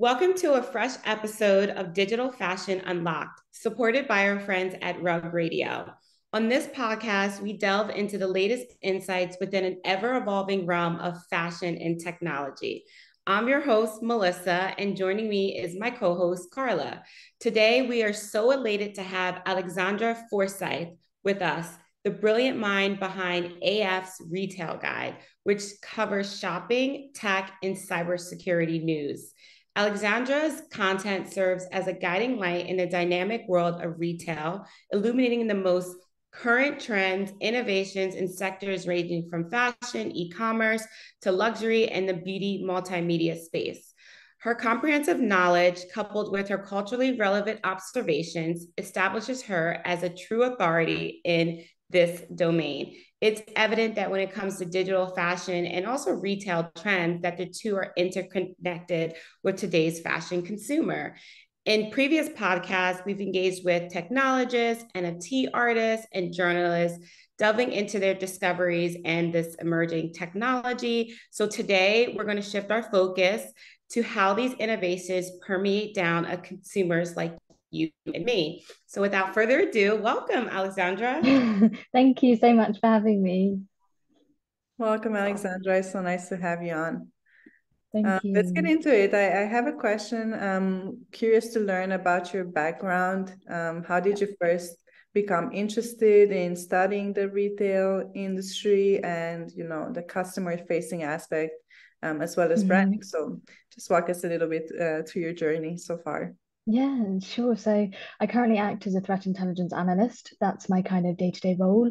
Welcome to a fresh episode of Digital Fashion Unlocked, supported by our friends at Rug Radio. On this podcast, we delve into the latest insights within an ever evolving realm of fashion and technology. I'm your host, Melissa, and joining me is my co host, Carla. Today, we are so elated to have Alexandra Forsyth with us, the brilliant mind behind AF's Retail Guide, which covers shopping, tech, and cybersecurity news. Alexandra's content serves as a guiding light in the dynamic world of retail, illuminating the most current trends, innovations in sectors ranging from fashion, e commerce to luxury and the beauty multimedia space. Her comprehensive knowledge, coupled with her culturally relevant observations, establishes her as a true authority in this domain. It's evident that when it comes to digital fashion and also retail trends, that the two are interconnected with today's fashion consumer. In previous podcasts, we've engaged with technologists, NFT artists, and journalists, delving into their discoveries and this emerging technology. So today, we're going to shift our focus to how these innovations permeate down a consumers like you and me. So without further ado, welcome, Alexandra. Thank you so much for having me. Welcome, Alexandra. It's so nice to have you on. Thank uh, you. Let's get into it. I, I have a question. I'm curious to learn about your background. Um, how did you first become interested in studying the retail industry and you know the customer facing aspect um, as well as mm-hmm. branding? So just walk us a little bit uh, through your journey so far. Yeah, sure. So I currently act as a threat intelligence analyst. That's my kind of day to day role.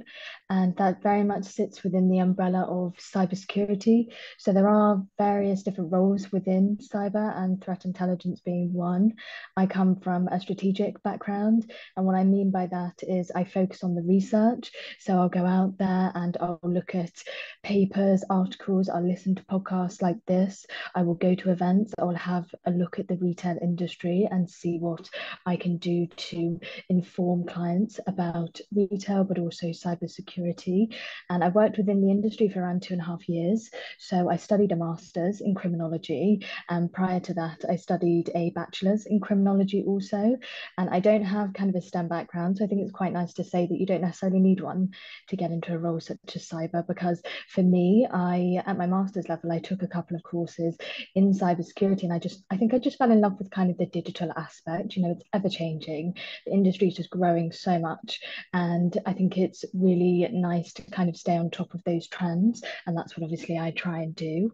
And that very much sits within the umbrella of cybersecurity. So there are various different roles within cyber, and threat intelligence being one. I come from a strategic background. And what I mean by that is I focus on the research. So I'll go out there and I'll look at papers, articles, I'll listen to podcasts like this. I will go to events, I'll have a look at the retail industry and see see what I can do to inform clients about retail, but also cybersecurity. And I've worked within the industry for around two and a half years. So I studied a master's in criminology. And prior to that, I studied a bachelor's in criminology also. And I don't have kind of a STEM background. So I think it's quite nice to say that you don't necessarily need one to get into a role such as cyber, because for me, I, at my master's level, I took a couple of courses in cybersecurity. And I just, I think I just fell in love with kind of the digital aspect You know, it's ever changing. The industry is just growing so much. And I think it's really nice to kind of stay on top of those trends. And that's what obviously I try and do.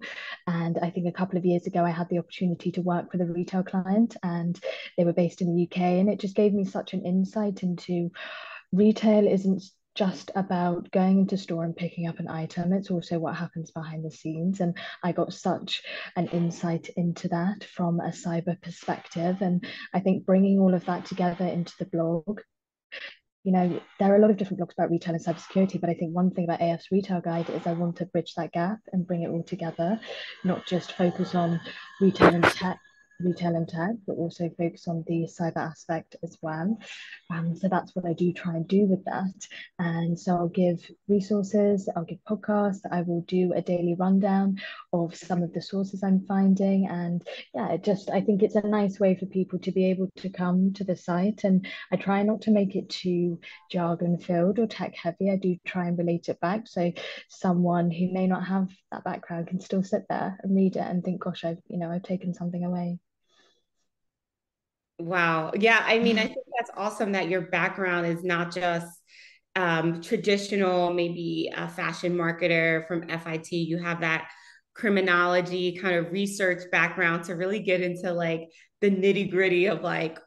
And I think a couple of years ago, I had the opportunity to work with a retail client and they were based in the UK. And it just gave me such an insight into retail isn't just about going into store and picking up an item. It's also what happens behind the scenes and i got such an insight into that from a cyber perspective and i think bringing all of that together into the blog you know, there are a lot of different blogs about retail and cybersecurity, but I think one thing about AF's retail guide is I want to bridge that gap and bring it all together, not just focus on retail and tech, retail and tech, but also focus on the cyber aspect as well. Um, so that's what I do try and do with that. And so I'll give resources, I'll give podcasts, I will do a daily rundown of some of the sources I'm finding. And yeah, it just, I think it's a nice way for people to be able to come to the site. And I try not to make it too jargon filled or tech heavy. I do try and relate it back. So someone who may not have that background can still sit there and read it and think, gosh, I've, you know, I've taken something away. Wow. Yeah. I mean, I think that's awesome that your background is not just um, traditional, maybe a fashion marketer from FIT. You have that criminology kind of research background to really get into like the nitty gritty of like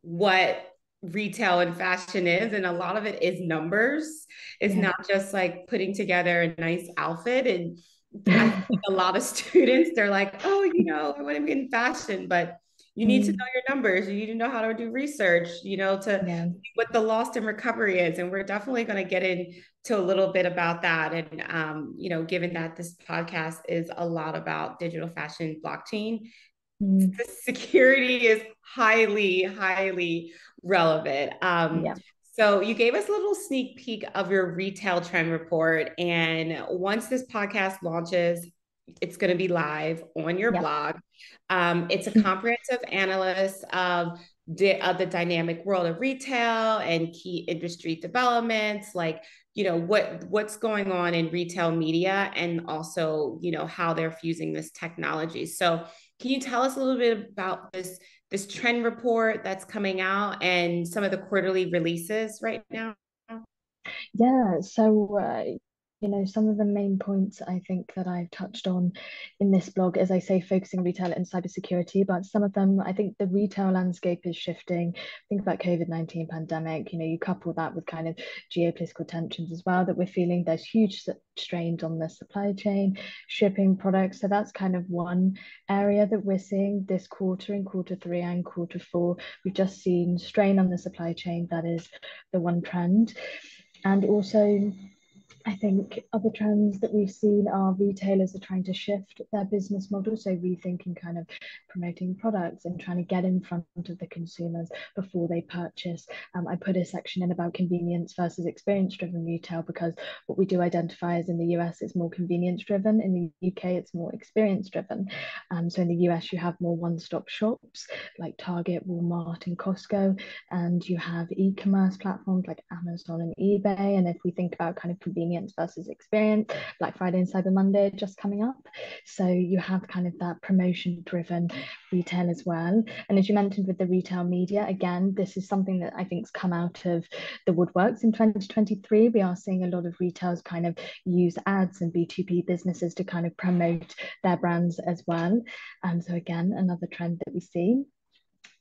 what retail and fashion is. And a lot of it is numbers. It's yeah. not just like putting together a nice outfit. And a lot of students, they're like, oh, you know, I want to be in fashion, but you need mm. to know your numbers you need to know how to do research you know to yeah. what the lost and recovery is and we're definitely going to get into a little bit about that and um, you know given that this podcast is a lot about digital fashion blockchain mm. the security is highly highly relevant um, yeah. So you gave us a little sneak peek of your retail trend report. And once this podcast launches, it's going to be live on your yep. blog. Um, it's a mm-hmm. comprehensive analysis of the, of the dynamic world of retail and key industry developments, like you know what what's going on in retail media, and also you know how they're fusing this technology. So, can you tell us a little bit about this this trend report that's coming out and some of the quarterly releases right now? Yeah, so uh, you know, some of the main points I think that I've touched on in this blog, as I say, focusing retail and cybersecurity, but some of them, I think the retail landscape is shifting. Think about COVID-19 pandemic, you know, you couple that with kind of geopolitical tensions as well that we're feeling there's huge strains on the supply chain, shipping products. So that's kind of one area that we're seeing this quarter in quarter three and quarter four. We've just seen strain on the supply chain. That is the one trend. And also I think other trends that we've seen are retailers are trying to shift their business model. So rethinking kind of promoting products and trying to get in front of the consumers before they purchase. Um, I put a section in about convenience versus experience driven retail because what we do identify is in the US it's more convenience driven. In the UK it's more experience driven. Um, so in the US you have more one stop shops like Target, Walmart, and Costco, and you have e commerce platforms like Amazon and eBay. And if we think about kind of convenience convenience versus experience. Black Friday and Cyber Monday just coming up. So you have kind of that promotion driven retail as well. And as you mentioned with the retail media, again, this is something that I think's come out of the woodworks in 2023. We are seeing a lot of retailers kind of use ads and B2B businesses to kind of promote their brands as well. And um, so again, another trend that we see.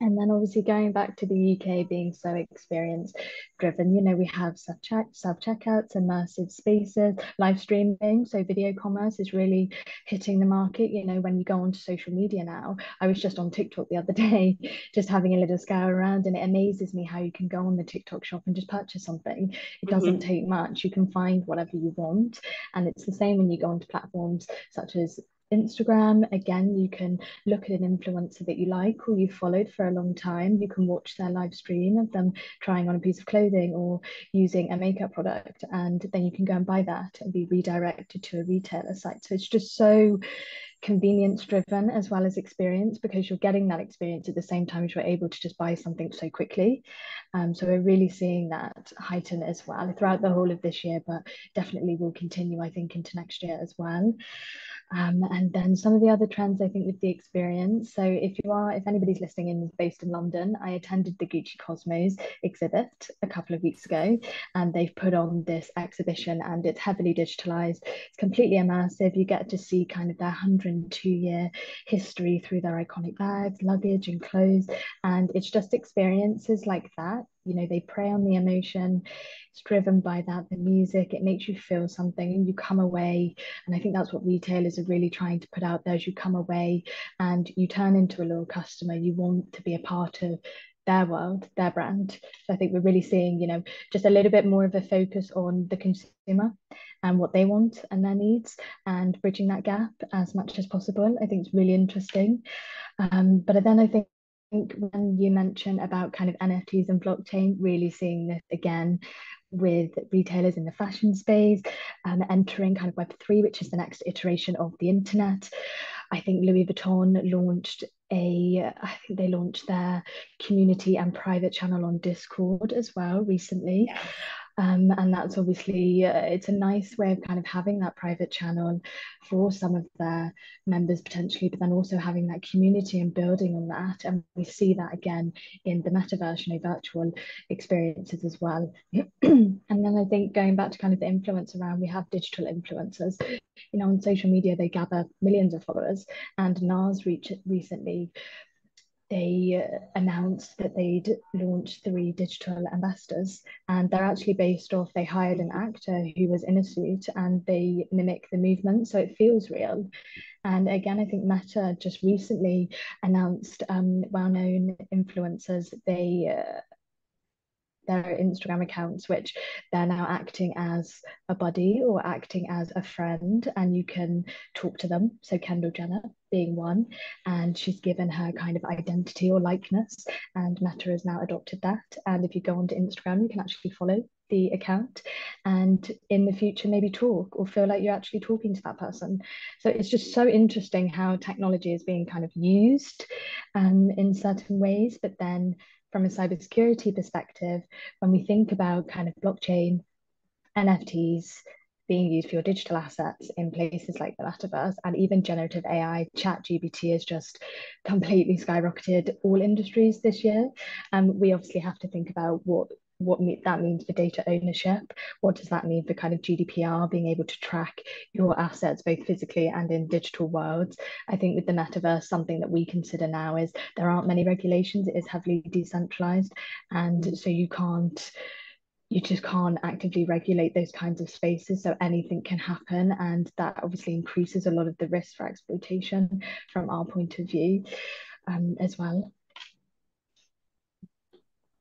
And then obviously going back to the UK being so experience driven, you know, we have self checkouts, immersive spaces, live streaming. So video commerce is really hitting the market. You know, when you go onto social media now, I was just on TikTok the other day, just having a little scour around, and it amazes me how you can go on the TikTok shop and just purchase something. It doesn't mm-hmm. take much. You can find whatever you want. And it's the same when you go onto platforms such as Instagram, again, you can look at an influencer that you like or you've followed for a long time. You can watch their live stream of them trying on a piece of clothing or using a makeup product, and then you can go and buy that and be redirected to a retailer site. So it's just so convenience driven as well as experience because you're getting that experience at the same time as you're able to just buy something so quickly. Um, so we're really seeing that heighten as well throughout the whole of this year, but definitely will continue, I think, into next year as well. Um, and then some of the other trends I think with the experience. So if you are, if anybody's listening in based in London, I attended the Gucci Cosmos exhibit a couple of weeks ago, and they've put on this exhibition and it's heavily digitalized. It's completely immersive. You get to see kind of their 102 year history through their iconic bags, luggage, and clothes. And it's just experiences like that you know they prey on the emotion. It's driven by that the music. It makes you feel something and you come away. And i think that's what retailers are really trying to put out there is you come away and you turn into a loyal customer. You want to be a part of their world their brand. So i think we're really seeing you know just a little bit more of a focus on the consumer and what they want and their needs and bridging that gap as much as possible. I think it's really interesting. Um, but then i think when you mentioned about kind of NFTs and blockchain, really seeing this again with retailers in the fashion space um, entering kind of Web3, which is the next iteration of the internet. I think Louis Vuitton launched a, I think they launched their community and private channel on Discord as well recently. Yeah. Um, and that's obviously uh, it's a nice way of kind of having that private channel for some of their members potentially but then also having that community and building on that. And we see that again in the metaverse you know virtual experiences as well. And then i think going back to kind of the influence around we have digital influencers. You know on social media they gather millions of followers and NARS reach recently they uh, announced that they'd launched three digital ambassadors and they're actually based off they hired an actor who was in a suit and they mimic the movement so it feels real. And again i think meta just recently announced um, well-known influencers. They uh, their Instagram accounts, which they're now acting as a buddy or acting as a friend, and you can talk to them. So, Kendall Jenner being one, and she's given her kind of identity or likeness, and Meta has now adopted that. And if you go onto Instagram, you can actually follow the account and in the future maybe talk or feel like you're actually talking to that person so it's just so interesting how technology is being kind of used um, in certain ways but then from a cybersecurity perspective when we think about kind of blockchain nfts being used for your digital assets in places like the metaverse and even generative AI, ChatGPT has just completely skyrocketed all industries this year. And um, we obviously have to think about what what that means for data ownership. What does that mean for kind of GDPR, being able to track your assets both physically and in digital worlds? I think with the metaverse, something that we consider now is there aren't many regulations. It is heavily decentralized, and so you can't you just can't actively regulate those kinds of spaces so anything can happen and that obviously increases a lot of the risk for exploitation from our point of view um, as well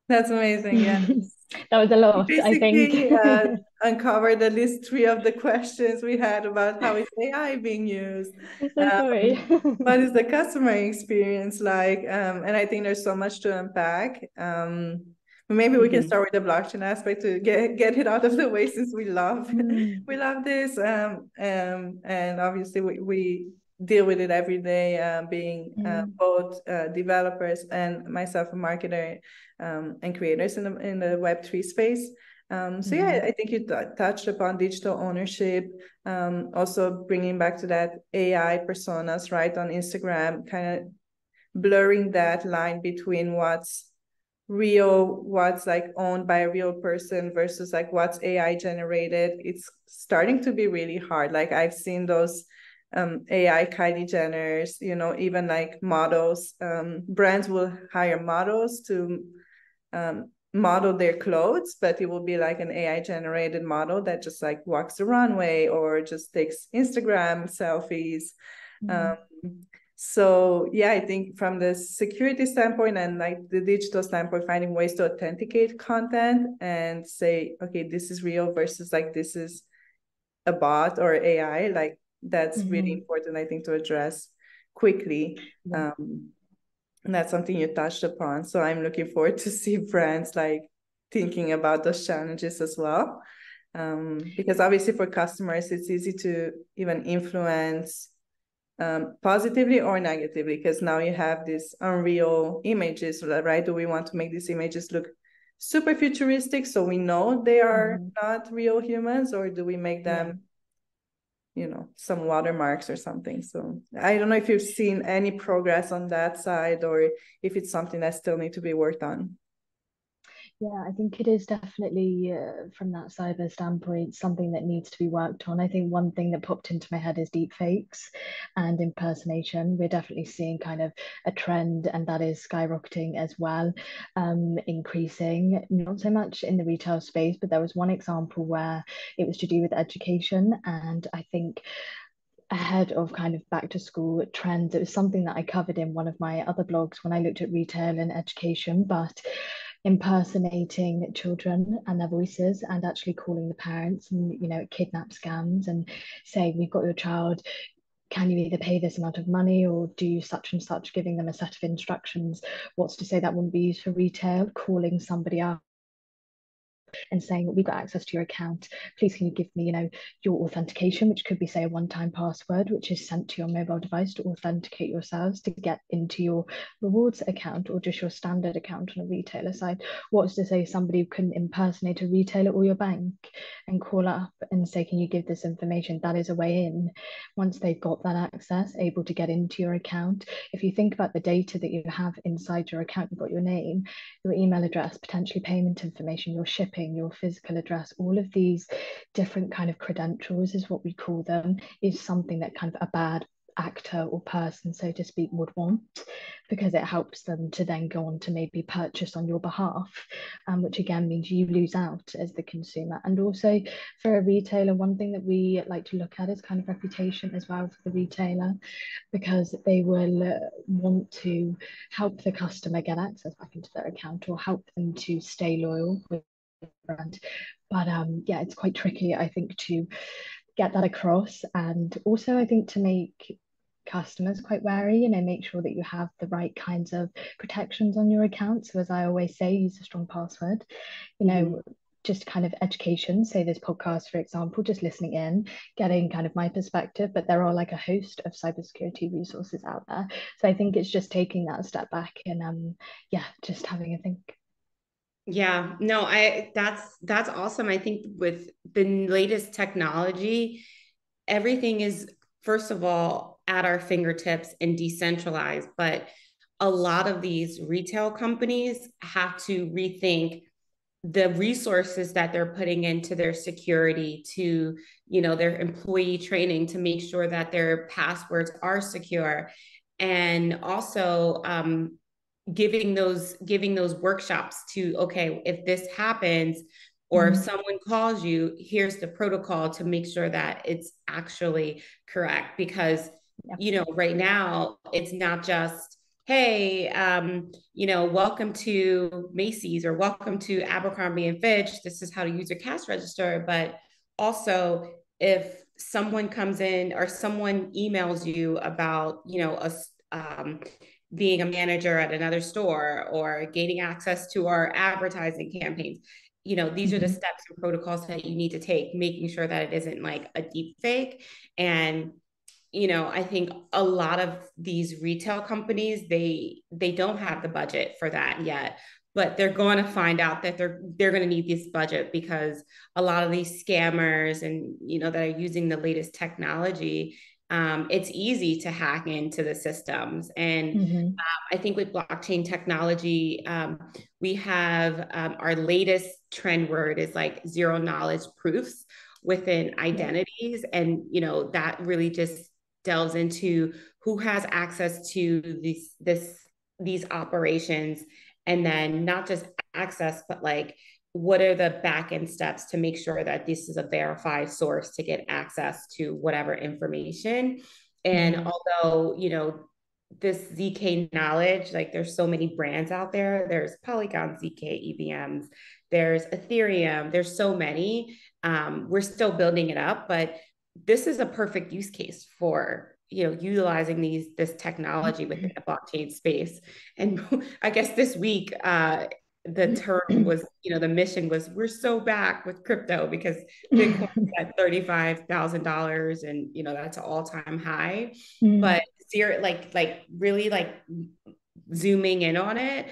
that's amazing. Yeah. that was a lot, I think. uh, uncovered at least three of the questions we had about how is AI being used. I'm so um, sorry. what is the customer experience like? Um, and I think there's so much to unpack. Um, maybe we mm-hmm. can start with the blockchain aspect to get get it out of the way since we love mm. we love this. Um, um, and obviously we, we deal with it every day, uh, being uh, mm. both uh, developers and myself a marketer um, and creators in the in the Web three space. Um, so yeah, mm-hmm. I think you t- touched upon digital ownership, um, also bringing back to that AI personas, right, on Instagram, kind of blurring that line between what's real, what's like owned by a real person versus like what's AI generated. It's starting to be really hard. Like I've seen those um, AI Kylie Jenners, you know, even like models. Um, brands will hire models to um, model their clothes, but it will be like an AI generated model that just like walks the runway or just takes Instagram selfies. Mm-hmm. Um, so yeah, I think from the security standpoint and like the digital standpoint, finding ways to authenticate content and say, okay, this is real versus like this is a bot or AI, like that's mm-hmm. really important i think to address quickly yeah. um, and that's something you touched upon so i'm looking forward to see brands like thinking about those challenges as well um, because obviously for customers it's easy to even influence um, positively or negatively because now you have these unreal images right do we want to make these images look super futuristic so we know they are mm-hmm. not real humans or do we make them you know some watermarks or something. So i don't know if you've seen any progress on that side or if it's something that still need to be worked on yeah, I think it is definitely uh, from that cyber standpoint something that needs to be worked on. I think one thing that popped into my head is deep fakes and impersonation. We're definitely seeing kind of a trend, and that is skyrocketing as well, um, increasing. Not so much in the retail space, but there was one example where it was to do with education, and I think ahead of kind of back to school trends. It was something that I covered in one of my other blogs when I looked at retail and education, but impersonating children and their voices and actually calling the parents and you know kidnap scams and saying we've got your child. Can you either pay this amount of money or do such and such giving them a set of instructions? What's to say that wouldn't be used for retail calling somebody up and saying we've got access to your account. Please can you give me you know your authentication which could be say a one-time password which is sent to your mobile device to authenticate yourselves to get into your rewards account or just your standard account on a retailer side. What's to say somebody can impersonate a retailer or your bank and call up and say can you give this information? That is a way in. Once they've got that access able to get into your account. If you think about the data that you have inside your account you've got your name your email address potentially payment information your shipping your physical address, all of these different kind of credentials is what we call them, is something that kind of a bad actor or person, so to speak, would want because it helps them to then go on to maybe purchase on your behalf, um, which again means you lose out as the consumer. And also for a retailer, one thing that we like to look at is kind of reputation as well for the retailer because they will uh, want to help the customer get access back into their account or help them to stay loyal brand. But um, yeah, it's quite tricky, I think, to get that across. And also, I think to make customers quite wary, you know, make sure that you have the right kinds of protections on your account. So, as I always say, use a strong password. You know, mm-hmm. just kind of education, say this podcast, for example, just listening in, getting kind of my perspective, but there are like a host of cybersecurity resources out there. So I think it's just taking that step back and um yeah, just having a think. Yeah, no, I that's that's awesome. I think with the latest technology, everything is first of all at our fingertips and decentralized, but a lot of these retail companies have to rethink the resources that they're putting into their security to you know their employee training to make sure that their passwords are secure and also um, giving those giving those workshops to okay if this happens or mm-hmm. if someone calls you here's the protocol to make sure that it's actually correct because yeah. you know right now it's not just hey, um, you know, welcome to Macy's or welcome to Abercrombie and Fitch. This is how to use your cash register. But also, if someone comes in or someone emails you about, you know, a, um, being a manager at another store or gaining access to our advertising campaigns, you know, these are the mm-hmm. steps and protocols that you need to take, making sure that it isn't like a deep fake and you know i think a lot of these retail companies they they don't have the budget for that yet but they're going to find out that they're they're going to need this budget because a lot of these scammers and you know that are using the latest technology um, it's easy to hack into the systems. And mm-hmm. uh, i think with blockchain technology um, we have um, our latest trend word is like zero knowledge proofs within identities. And you know that really just delves into who has access to these this these operations. And then not just access but like what are the back end steps to make sure that this is a verified source to get access to whatever information? And mm-hmm. although you know this zk knowledge like there's so many brands out there. There's polygon zk evms there's ethereum. There's so many. Um, we're still building it up but this is a perfect use case for you know utilizing these this technology within the blockchain space. And i guess this week uh the term was you know the mission was we're so back with crypto because bitcoin at $35000 and you know that's an all-time high mm-hmm. but zero like like really like zooming in on it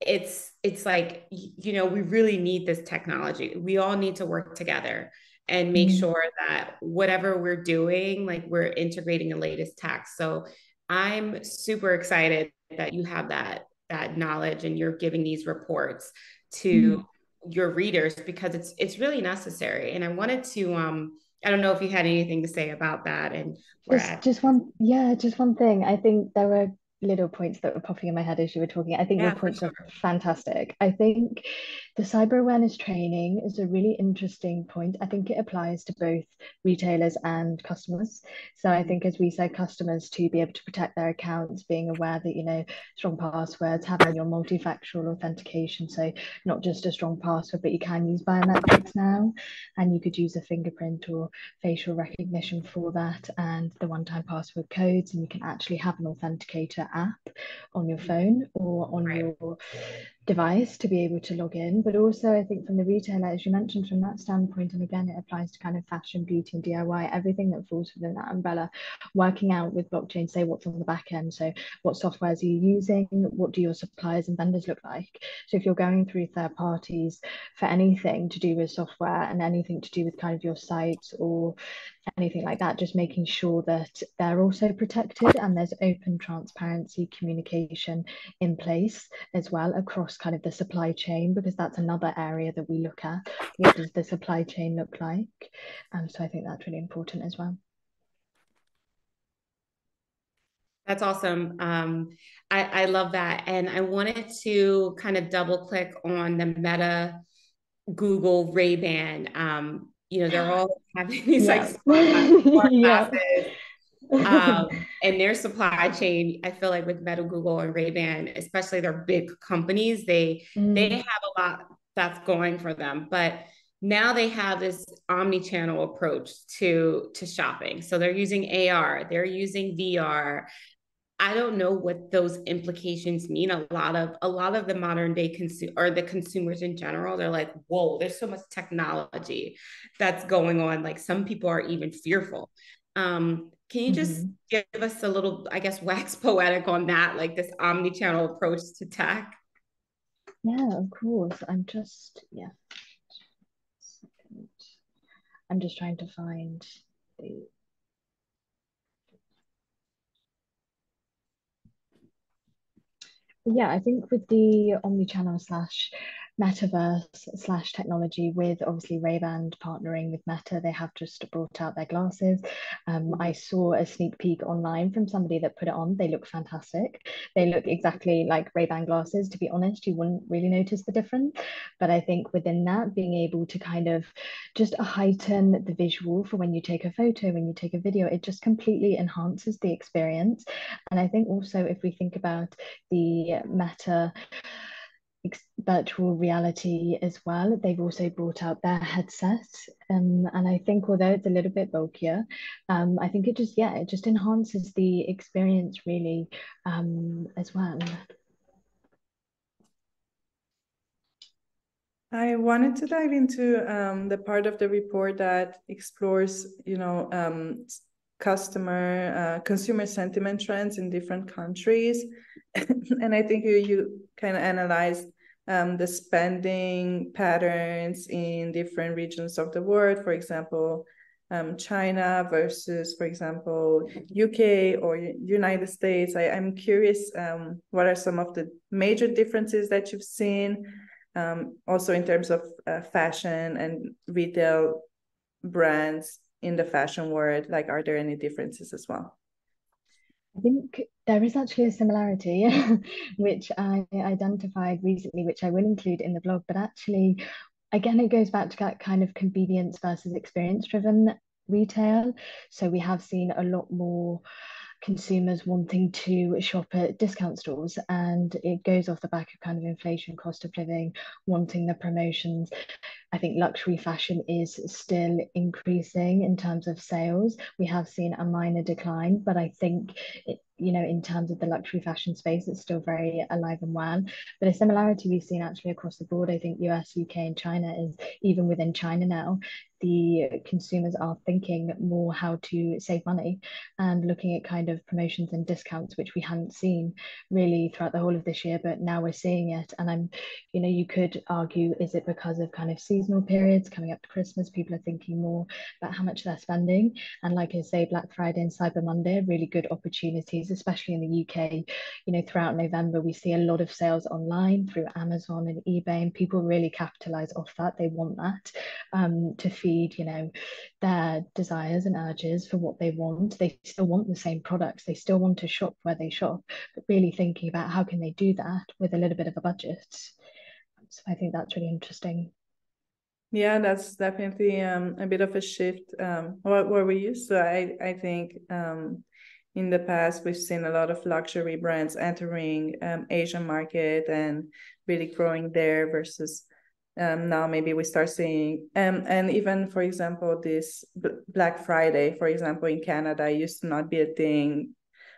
it's it's like you know we really need this technology we all need to work together and make mm-hmm. sure that whatever we're doing, like we're integrating the latest tech. So I'm super excited that you have that that knowledge and you're giving these reports to mm-hmm. your readers because it's it's really necessary. And I wanted to um I don't know if you had anything to say about that and just, just one yeah, just one thing. I think there were little points that were popping in my head as you were talking. I think yeah, your points sure. are fantastic. I think the cyber awareness training is a really interesting point. I think it applies to both retailers and customers. So I mm-hmm. think, as we said, customers to be able to protect their accounts, being aware that, you know, strong passwords, having your multi-factor authentication. So not just a strong password, but you can use biometrics now, and you could use a fingerprint or facial recognition for that, and the one-time password codes, and you can actually have an authenticator app on your phone or on right. your device to be able to log in. But also, I think from the retailer, as you mentioned, from that standpoint, and again, it applies to kind of fashion, beauty, and DIY, everything that falls within that umbrella, working out with blockchain, say what's on the back end. So, what softwares are you using? What do your suppliers and vendors look like? So, if you're going through third parties for anything to do with software and anything to do with kind of your sites or anything like that, just making sure that they're also protected and there's open transparency communication in place as well across kind of the supply chain, because that's another area that we look at. What does the supply chain look like? Um, so I think that's really important as well. That's awesome. Um, I, I love that. And I wanted to kind of double click on the Meta Google Ray Ban um, you know, they're all having these yeah. like yeah. um, and their supply chain, I feel like with Meta, Google, and Ray Ban, especially their big companies, they mm. they have a lot that's going for them. But now they have this omni-channel approach to to shopping. So they're using AR, they're using VR, I don't know what those implications mean. A lot of a lot of the modern day consumer or the consumers in general, they're like, whoa, there's so much technology that's going on. Like some people are even fearful. Um, can you just mm-hmm. give us a little, I guess, wax poetic on that, like this omni-channel approach to tech? Yeah, of course. I'm just, yeah. I'm just trying to find the yeah, I think with the omni-channel slash metaverse slash technology with obviously Ray-Ban partnering with Meta. They have just brought out their glasses. Um, I saw a sneak peek online from somebody that put it on. They look fantastic. They look exactly like Ray-Ban glasses. To be honest, you wouldn't really notice the difference. But I think within that, being able to kind of just heighten the visual for when you take a photo, when you take a video, it just completely enhances the experience. And I think also if we think about the Meta virtual reality as well. They've also brought out their headset, um, and I think although it's a little bit bulkier, um, I think it just yeah it just enhances the experience really um, as well. I wanted to dive into um, the part of the report that explores, you know, um, customer, uh, consumer sentiment trends in different countries. and I think you, you kind of analyzed um, the spending patterns in different regions of the world. For example, um, China versus, for example, UK or United States. I, am curious, um, what are some of the major differences that you've seen? Um, also in terms of uh, fashion and retail brands in the fashion world, like are there any differences as well? I think there is actually a similarity, which I identified recently, which I will include in the blog. But actually, again, it goes back to that kind of convenience versus experience driven retail. So we have seen a lot more consumers wanting to shop at discount stores and it goes off the back of kind of inflation cost of living wanting the promotions i think luxury fashion is still increasing in terms of sales we have seen a minor decline but i think it, you know, in terms of the luxury fashion space, it's still very alive and well. But a similarity we've seen actually across the board, I think US, UK, and China is even within China now, the consumers are thinking more how to save money and looking at kind of promotions and discounts, which we hadn't seen really throughout the whole of this year, but now we're seeing it. And I'm, you know, you could argue, is it because of kind of seasonal periods coming up to Christmas? People are thinking more about how much they're spending. And like I say, Black Friday and Cyber Monday are really good opportunities, especially in the UK. You know, throughout November, we see a lot of sales online through Amazon and eBay, and people really capitalize off that. They want that um, to feed you know, their desires and urges for what they want. They still want the same products. They still want to shop where they shop, but really thinking about how can they do that with a little bit of a budget. So I think that's really interesting. Yeah, that's definitely um, a bit of a shift. Um, what were we used to? I I think um, in the past we've seen a lot of luxury brands entering um, Asian market and really growing there versus um, now maybe we start seeing um, and even for example this black friday for example in canada used to not be a thing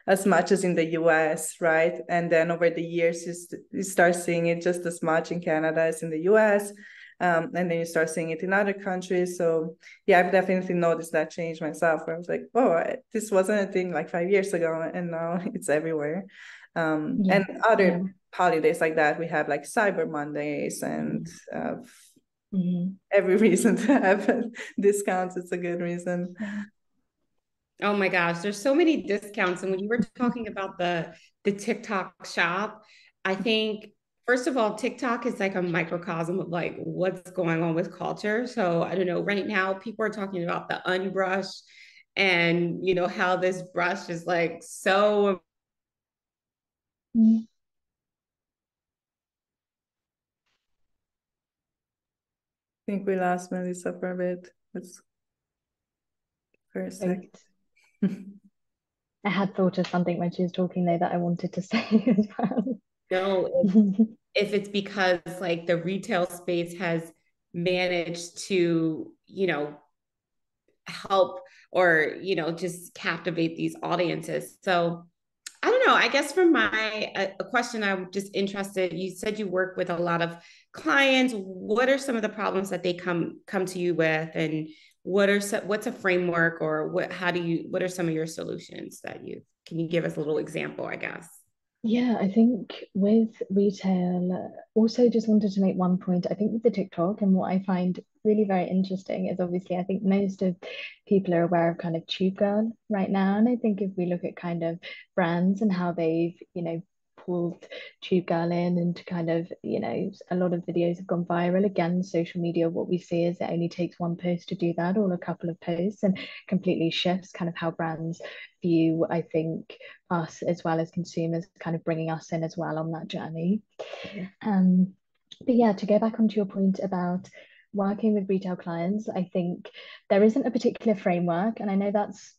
as much as in the us right and then over the years you, st- you start seeing it just as much in canada as in the us um, and then you start seeing it in other countries. So yeah i've definitely noticed that change myself. Where i was like oh this wasn't a thing like five years ago and now it's everywhere. Um, yeah. and other yeah. holidays like that we have like cyber mondays and uh, mm-hmm. every reason to have discounts it's a good reason. Oh my gosh there's so many discounts. And when you were talking about the the tiktok shop i think first of all tiktok is like a microcosm of like what's going on with culture so i don't know right now people are talking about the unbrush and you know how this brush is like so mm-hmm think we lost Melissa for a bit. Let's for a sec. I had thought of something when she was talking there that I wanted to say as well. No, if, it's because like the retail space has managed to, you know, help or, you know, just captivate these audiences. So I don't don't know. I guess for my a, a question, I'm just interested. You said you work with a lot of clients. What are some of the problems that they come come to you with, and what are some, what's a framework, or what? How do you? What are some of your solutions that you can you give us a little example? I guess. Yeah, I think with retail, also just wanted to make one point. I think with the TikTok and what I find really very interesting is obviously I think most of people are aware of kind of Tube Girl right now. And I think if we look at kind of brands and how they've, you know, pulled Tube Girl in and kind of, you know, a lot of videos have gone viral. Again, social media, what we see is it only takes one post to do that or a couple of posts and completely shifts kind of how brands view, I think, us as well as consumers, kind of bringing us in as well on that journey. Um, but yeah, to go back onto your point about working with retail clients, I think there isn't a particular framework, and I know that's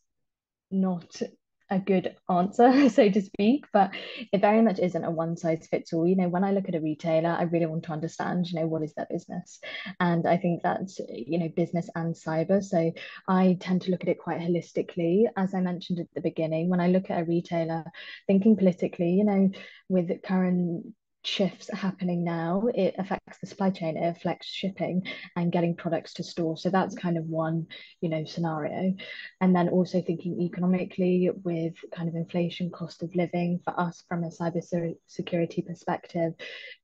not a good answer, so to speak, but it very much isn't a one size fits all. You know, when I look at a retailer, I really want to understand, you know, what is their business? And I think that's, you know, business and cyber. So I tend to look at it quite holistically. As I mentioned at the beginning, when I look at a retailer, thinking politically, you know, with current shifts happening now, it affects the supply chain, it affects shipping and getting products to store. So that's kind of one, you know, scenario. And then also thinking economically with kind of inflation, cost of living for us from a cyber security perspective,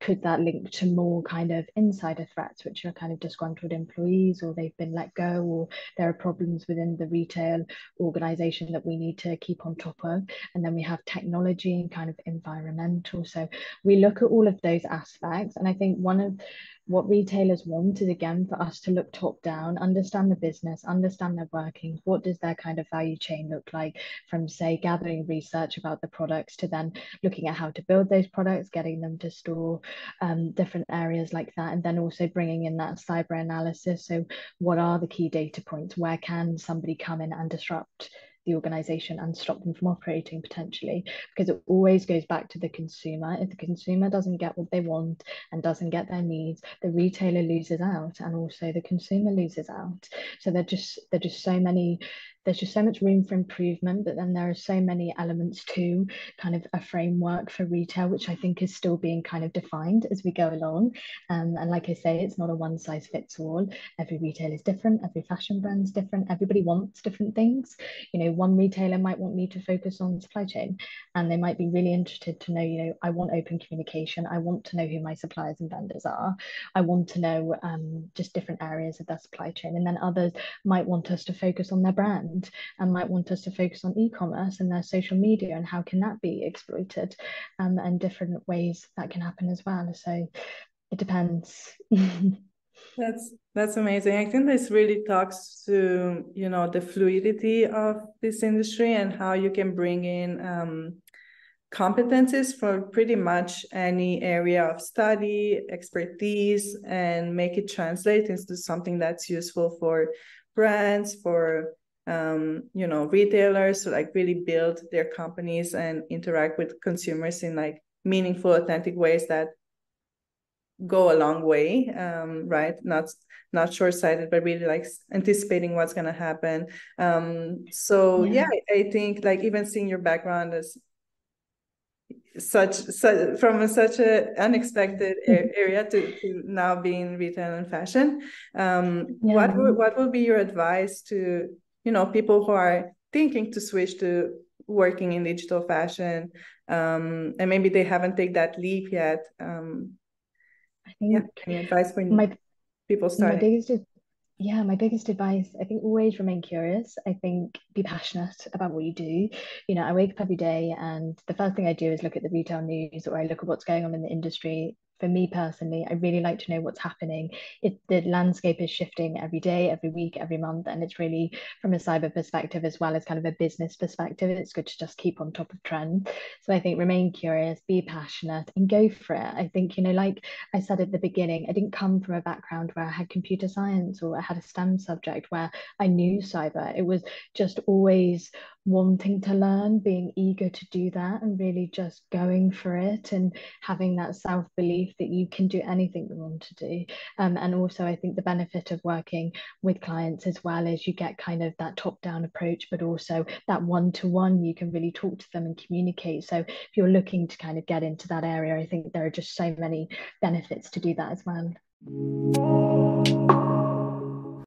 could that link to more kind of insider threats, which are kind of disgruntled employees or they've been let go or there are problems within the retail organization that we need to keep on top of. And then we have technology and kind of environmental. So we look at all of those aspects. And I think one of what retailers want is again for us to look top down, understand the business, understand their workings. What does their kind of value chain look like from, say, gathering research about the products to then looking at how to build those products, getting them to store, um, different areas like that, and then also bringing in that cyber analysis. So, what are the key data points? Where can somebody come in and disrupt? The organization and stop them from operating potentially because it always goes back to the consumer. If the consumer doesn't get what they want and doesn't get their needs the retailer loses out and also the consumer loses out. So there just there just so many there's just so much room for improvement, but then there are so many elements to kind of a framework for retail, which I think is still being kind of defined as we go along. Um, and like I say, it's not a one size fits all. Every retail is different, every fashion brand is different, everybody wants different things. You know, one retailer might want me to focus on supply chain, and they might be really interested to know, you know, I want open communication, I want to know who my suppliers and vendors are, I want to know um, just different areas of their supply chain. And then others might want us to focus on their brand and, and might want us to focus on e-commerce and their social media and how can that be exploited um, and different ways that can happen as well. So it depends. that's that's amazing. I think this really talks to you know the fluidity of this industry and how you can bring in um, competencies for pretty much any area of study, expertise, and make it translate into something that's useful for brands, for um, you know, retailers to like really build their companies and interact with consumers in like meaningful, authentic ways that go a long way, um, right? Not not short sighted, but really like anticipating what's gonna happen. Um, so yeah. yeah, I think like even seeing your background as such, such from a, such a unexpected area to, to now being retail and fashion. Um, yeah. What would what would be your advice to you know people who are thinking to switch to working in digital fashion um, and maybe they haven't take that leap yet um, i think yeah, any advice for my, people starting? my biggest yeah my biggest advice i think always remain curious. I think be passionate about what you do. You know i wake up every day and the first thing i do is look at the retail news or i look at what's going on in the industry for me personally, I really like to know what's happening. It, the landscape is shifting every day, every week, every month, and it's really from a cyber perspective as well as kind of a business perspective. It's good to just keep on top of trend. So I think remain curious, be passionate, and go for it. I think you know, like I said at the beginning, I didn't come from a background where I had computer science or I had a STEM subject where I knew cyber. It was just always wanting to learn, being eager to do that, and really just going for it and having that self belief that you can do anything you want to do. Um, and also, I think the benefit of working with clients as well is you get kind of that top down approach, but also that one to one, you can really talk to them and communicate. So, if you're looking to kind of get into that area, I think there are just so many benefits to do that as well.